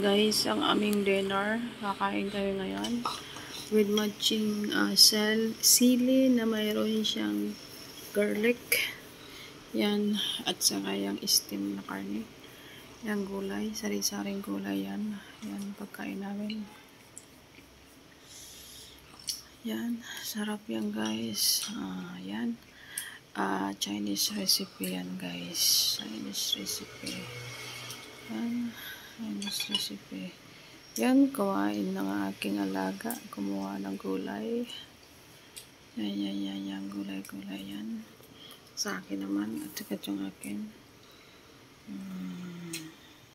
guys ang aming dinner. Kakain tayo ngayon. With matching uh, sel sili na mayroon siyang garlic. Yan. At saka yung steam na karne. Yan gulay. Sari-saring gulay yan. Yan pagkain namin. Yan. Sarap yan guys. Ah, yan. Ah, Chinese recipe yan guys. Chinese recipe. Chinese recipe. Yan, kawain ng aking alaga. Kumuha ng gulay. Yan, yan, yan, yan. Gulay, gulay yan. Sa akin naman. At saka yung akin.